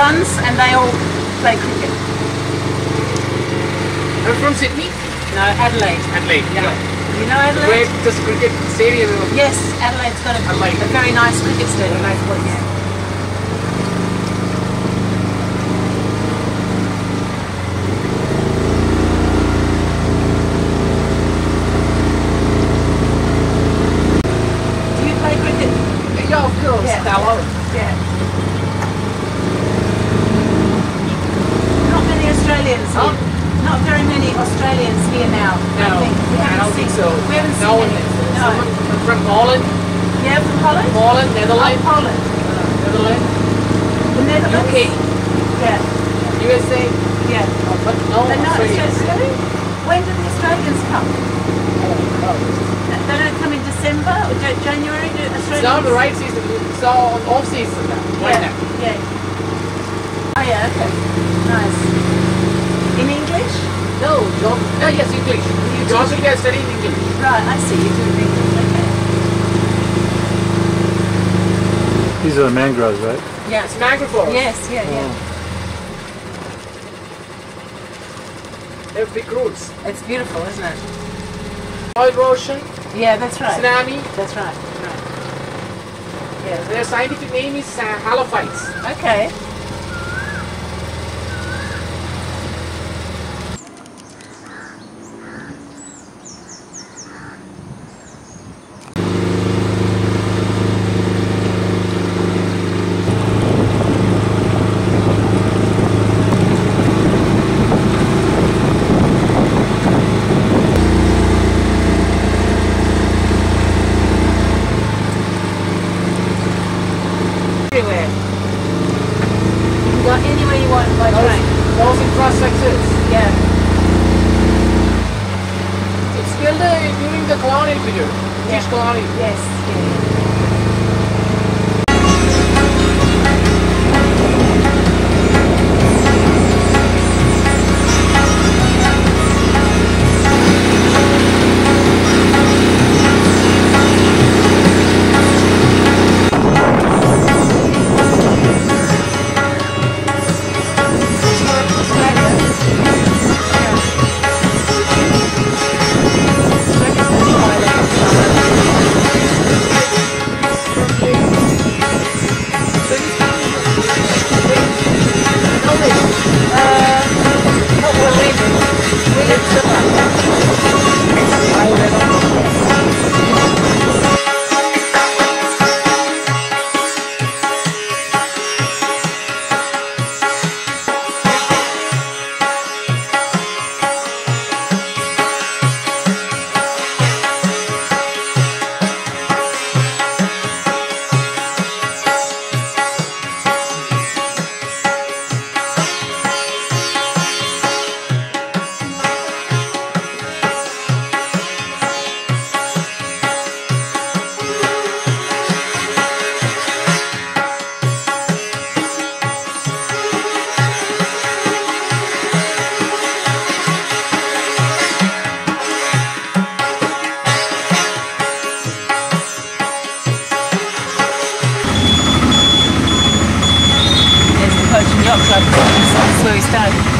sons, and they all play cricket. I'm from Sydney. No, Adelaide. Adelaide. Yeah. You know Adelaide? Great, just cricket stadium. Yes, Adelaide's got a, Adelaide. a very nice cricket stadium. Place. Yeah. Do you play cricket? Yeah, of course. Yeah. I love it. Yeah. Not many Australians Huh? here. Not very many Australians here now. No, I think. We I haven't don't think seen- so. We haven't no seen one. any. No. Someone from Holland, Yeah, from Holland? Holland, Oh, Netherlands, Poland. Netherlands, The Netherlands? UK, Yeah, USA, yeah. uh, but no But no, Australia. Australia. When do the Australians come? They don't come in December or Ja- January? Do It's Australians? now the right season. It's all off season now. Right Yeah, now. yeah. Oh yeah, okay. Nice. In English? No, John. Ah, yes, English. Geography I studied English. Right, I see. You do in English. Okay. These are the mangroves, right? Yeah. It's mangrove forest. Yes, yeah, yeah. They have big roots. It's beautiful, isn't it? Soil erosion, Yeah, that's right. tsunami. That's right. right. Yeah. Their scientific name is uh, halophytes. Okay. Those infrastructures. Yeah. It's built uh, during the colonial period. British colonial. Yes. Yeah. There's